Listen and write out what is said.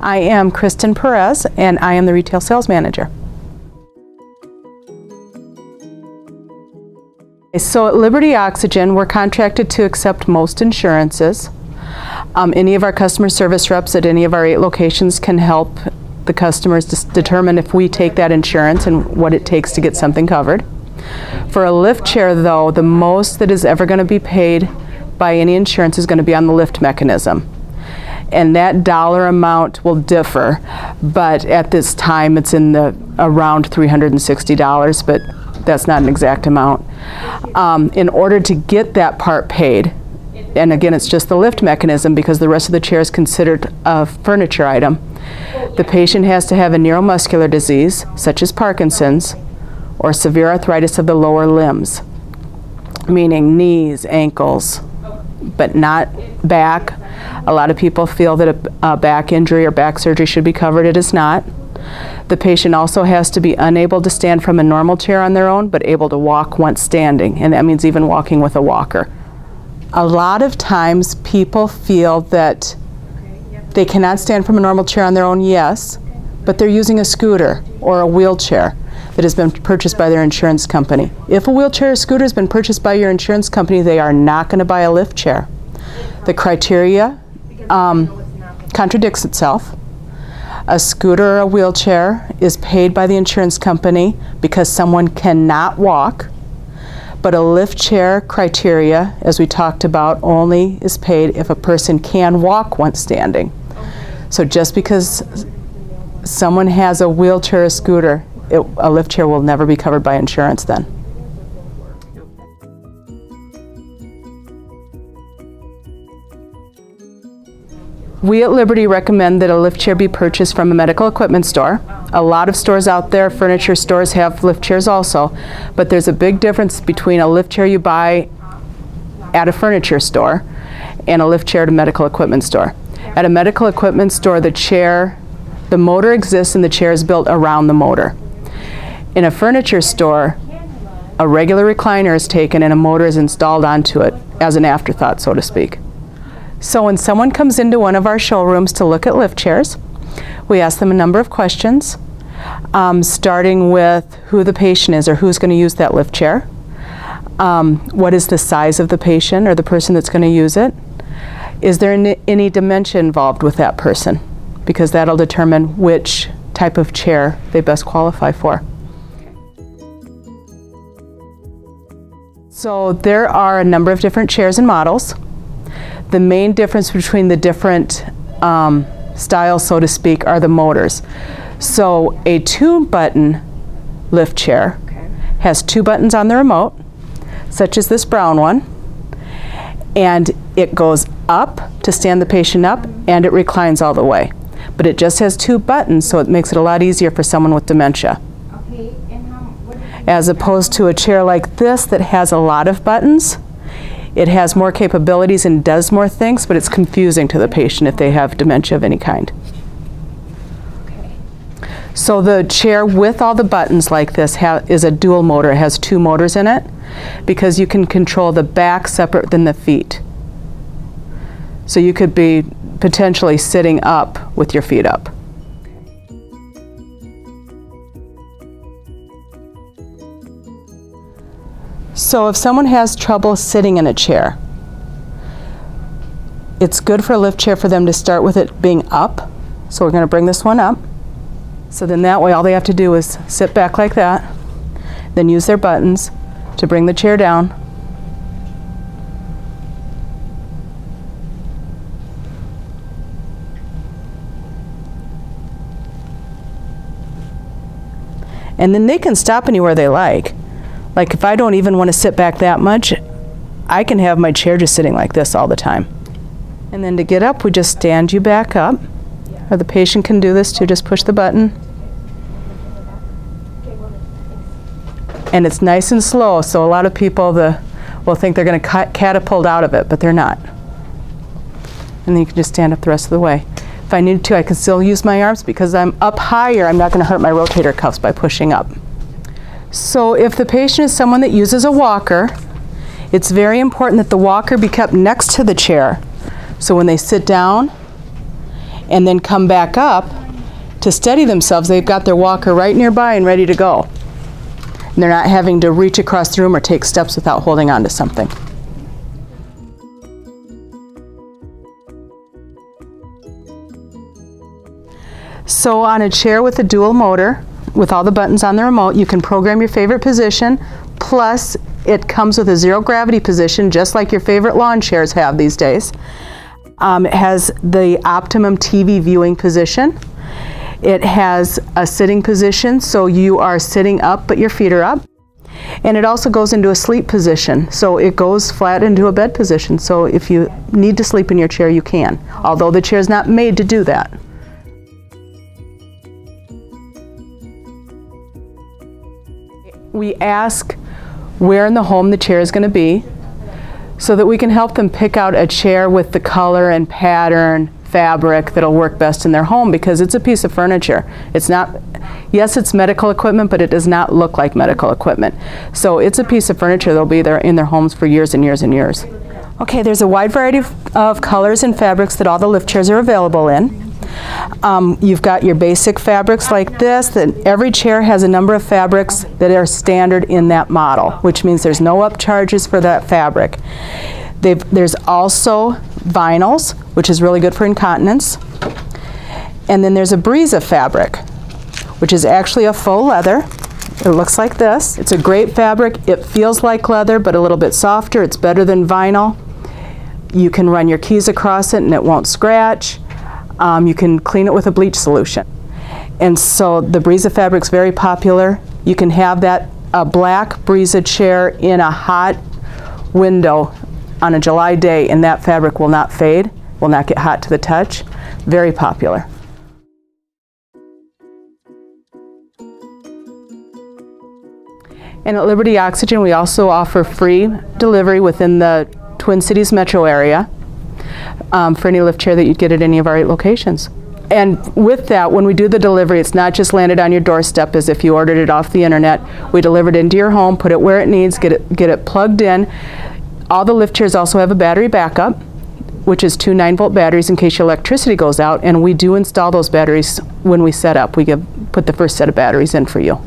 I am Kristen Perez and I am the retail sales manager. So at Liberty Oxygen, we're contracted to accept most insurances. Um, any of our customer service reps at any of our eight locations can help the customers determine if we take that insurance and what it takes to get something covered. For a lift chair, though, the most that is ever going to be paid by any insurance is going to be on the lift mechanism. And that dollar amount will differ, but at this time it's in the around $360, but that's not an exact amount. Um, in order to get that part paid, and again, it's just the lift mechanism because the rest of the chair is considered a furniture item. The patient has to have a neuromuscular disease, such as Parkinson's, or severe arthritis of the lower limbs, meaning knees, ankles, but not back. A lot of people feel that a, a back injury or back surgery should be covered. It is not. The patient also has to be unable to stand from a normal chair on their own, but able to walk once standing, and that means even walking with a walker. A lot of times people feel that they cannot stand from a normal chair on their own, yes, but they're using a scooter or a wheelchair that has been purchased by their insurance company. If a wheelchair or scooter has been purchased by your insurance company, they are not going to buy a lift chair. The criteria um, contradicts itself. A scooter or a wheelchair is paid by the insurance company because someone cannot walk, but a lift chair criteria, as we talked about, only is paid if a person can walk once standing. So just because someone has a wheelchair or scooter, it, a lift chair will never be covered by insurance then. We at Liberty recommend that a lift chair be purchased from a medical equipment store. A lot of stores out there, furniture stores, have lift chairs also, but there's a big difference between a lift chair you buy at a furniture store and a lift chair at a medical equipment store. At a medical equipment store, the chair, the motor exists and the chair is built around the motor. In a furniture store, a regular recliner is taken and a motor is installed onto it as an afterthought, so to speak. So when someone comes into one of our showrooms to look at lift chairs, we ask them a number of questions, um, starting with who the patient is or who's going to use that lift chair, um, what is the size of the patient or the person that's going to use it, is there any, any dementia involved with that person, because that'll determine which type of chair they best qualify for. So there are a number of different chairs and models. The main difference between the different um, styles, so to speak, are the motors. So a two button lift chair okay. has two buttons on the remote, such as this brown one, and it goes up to stand the patient up and it reclines all the way. But it just has two buttons, so it makes it a lot easier for someone with dementia. Okay. As opposed to a chair like this that has a lot of buttons, it has more capabilities and does more things, but it's confusing to the patient if they have dementia of any kind. So the chair with all the buttons like this is a dual motor. It has two motors in it because you can control the back separate than the feet. So you could be potentially sitting up with your feet up. So if someone has trouble sitting in a chair, it's good for a lift chair for them to start with it being up. So we're going to bring this one up. So then that way all they have to do is sit back like that, then use their buttons to bring the chair down. And then they can stop anywhere they like. Like if I don't even want to sit back that much, I can have my chair just sitting like this all the time. And then to get up, we just stand you back up. Or the patient can do this too, just push the button. And it's nice and slow, so a lot of people the, will think they're going to catapult out of it, but they're not. And then you can just stand up the rest of the way. If I need to, I can still use my arms because I'm up higher, I'm not going to hurt my rotator cuffs by pushing up. So if the patient is someone that uses a walker, it's very important that the walker be kept next to the chair. So when they sit down and then come back up to steady themselves. They've got their walker right nearby and ready to go. And they're not having to reach across the room or take steps without holding on to something. So on a chair with a dual motor, with all the buttons on the remote, you can program your favorite position, plus it comes with a zero gravity position, just like your favorite lawn chairs have these days. Um, it has the optimum TV viewing position. It has a sitting position, so you are sitting up, but your feet are up. And it also goes into a sleep position, so it goes flat into a bed position. So if you need to sleep in your chair, you can, although the chair is not made to do that. We ask where in the home the chair is going to be so that we can help them pick out a chair with the color and pattern fabric that'll work best in their home because it's a piece of furniture. It's not, yes, it's medical equipment, but it does not look like medical equipment. So it's a piece of furniture that'll be there in their homes for years and years and years. Okay, there's a wide variety of, of colors and fabrics that all the lift chairs are available in. Um, you've got your basic fabrics like this, that every chair has a number of fabrics that are standard in that model, which means there's no upcharges for that fabric. They've, there's also vinyls, which is really good for incontinence. And then there's a Brisa fabric, which is actually a faux leather. It looks like this. It's a great fabric. It feels like leather, but a little bit softer. It's better than vinyl. You can run your keys across it and it won't scratch. Um, you can clean it with a bleach solution. And so the Brisa fabric's very popular. You can have that a black Brisa chair in a hot window on a July day and that fabric will not fade, will not get hot to the touch. Very popular. And at Liberty Oxygen, we also offer free delivery within the Twin Cities metro area um, for any lift chair that you'd get at any of our eight locations. And with that, when we do the delivery, it's not just landed on your doorstep as if you ordered it off the internet. We deliver it into your home, put it where it needs, get it, get it plugged in. All the lift chairs also have a battery backup, which is two 9 volt batteries in case your electricity goes out. And we do install those batteries when we set up. We give, put the first set of batteries in for you.